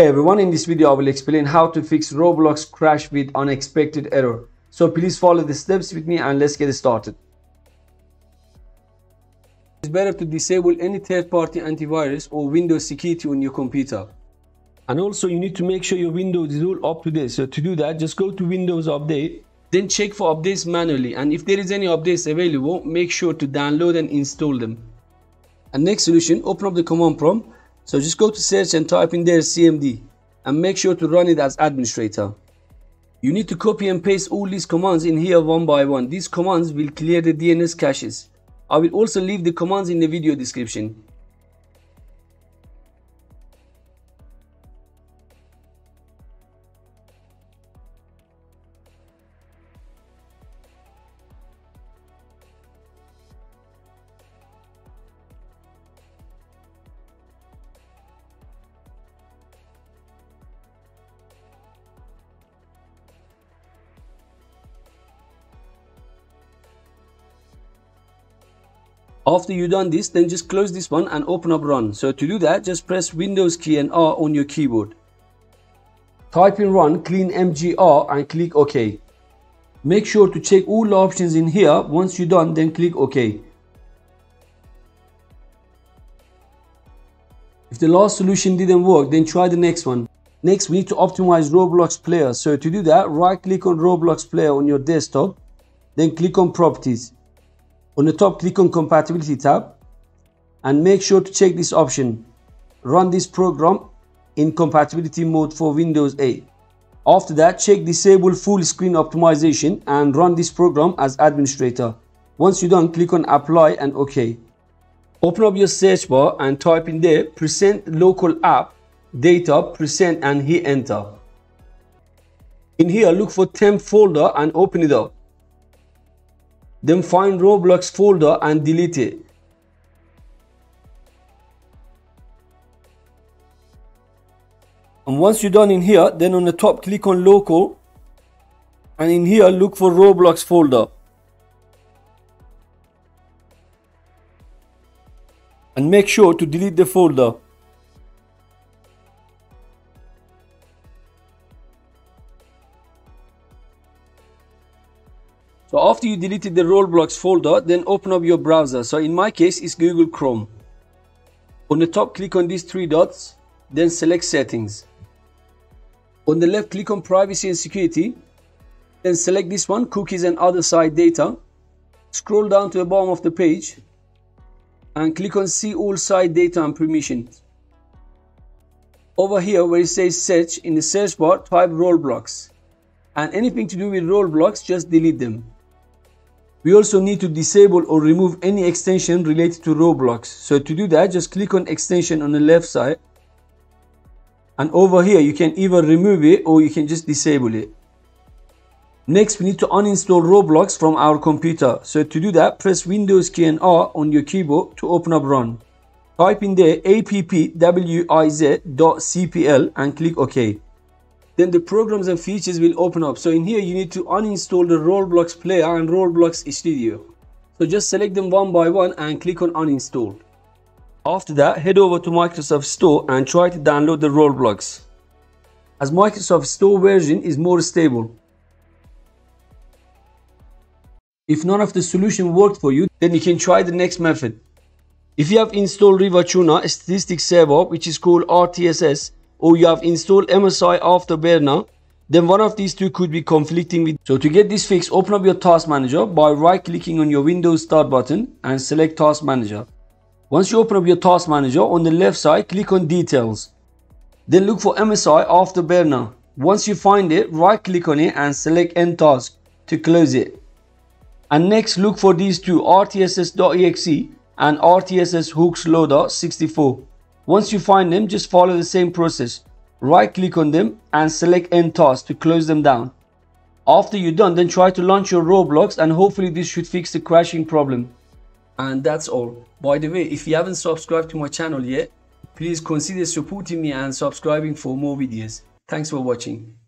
Hey everyone, in this video I will explain how to fix Roblox crash with unexpected error. So please follow the steps with me and let's get started. It's better to disable any third-party antivirus or Windows security on your computer. And also you need to make sure your Windows is all up to date. So to do that, just go to Windows Update, then check for updates manually. And if there is any updates available, make sure to download and install them. And next solution, open up the command prompt so just go to search and type in there CMD and make sure to run it as administrator. You need to copy and paste all these commands in here one by one. These commands will clear the DNS caches. I will also leave the commands in the video description. After you've done this, then just close this one and open up run. So to do that, just press Windows key and R on your keyboard. Type in run, clean MGR and click OK. Make sure to check all options in here. Once you're done, then click OK. If the last solution didn't work, then try the next one. Next, we need to optimize Roblox player. So to do that, right click on Roblox player on your desktop, then click on properties. On the top, click on compatibility tab and make sure to check this option. Run this program in compatibility mode for Windows 8. After that, check disable full screen optimization and run this program as administrator. Once you're done, click on apply and OK. Open up your search bar and type in there present local app data present and hit enter. In here, look for temp folder and open it up. Then find Roblox folder and delete it. And once you're done in here, then on the top click on local and in here look for Roblox folder. And make sure to delete the folder. So after you deleted the Roblox folder, then open up your browser. So in my case, it's Google Chrome. On the top, click on these three dots, then select settings. On the left, click on privacy and security. Then select this one, cookies and other site data. Scroll down to the bottom of the page and click on see all site data and permissions. Over here where it says search, in the search bar, type Roblox. And anything to do with Roblox, just delete them. We also need to disable or remove any extension related to Roblox. So to do that, just click on extension on the left side. And over here, you can either remove it or you can just disable it. Next, we need to uninstall Roblox from our computer. So to do that, press Windows key and R on your keyboard to open up Run. Type in there appwiz.cpl and click OK then the programs and features will open up. So in here you need to uninstall the Roblox player and Roblox Studio. So just select them one by one and click on uninstall. After that, head over to Microsoft Store and try to download the Roblox. As Microsoft Store version is more stable. If none of the solution worked for you, then you can try the next method. If you have installed RivaTuner, a statistics server which is called RTSS, or you have installed MSI Afterburner, then one of these two could be conflicting with. So to get this fixed, open up your task manager by right clicking on your Windows start button and select task manager. Once you open up your task manager, on the left side, click on details. Then look for MSI Afterburner. Once you find it, right click on it and select end task to close it. And next look for these two rtss.exe and rtss hooks loader 64. Once you find them, just follow the same process. Right click on them and select end task to close them down. After you're done, then try to launch your Roblox and hopefully this should fix the crashing problem. And that's all. By the way, if you haven't subscribed to my channel yet, please consider supporting me and subscribing for more videos. Thanks for watching.